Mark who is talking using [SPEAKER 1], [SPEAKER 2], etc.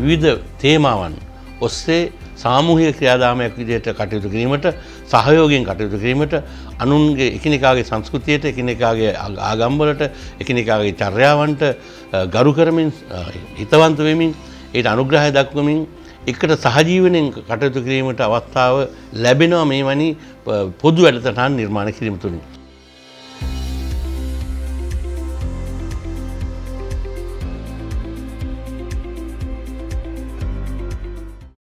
[SPEAKER 1] විවිධ තේමාවන් ඔස්සේ සාමූහික ක්‍රියාදාමයක් විදිහට කටයුතු කිරීමට සහයෝගයෙන් කටයුතු කිරීමට අනුන්ගේ එකිනෙකාගේ සංස්කෘතියට එකිනෙකාගේ ආගම්වලට එකිනෙකාගේ චර්යාවන්ට ගරු කරමින් හිතවන්ත වෙමින් ඒට අනුග්‍රහය දක්වමින් එකට සහජීවනයෙන් කටයුතු කිරීමට අවස්ථාව ලැබෙනවා මේ වනි පොදු වැඩසටහන් නිර්මාණ කිරීම තුළින්.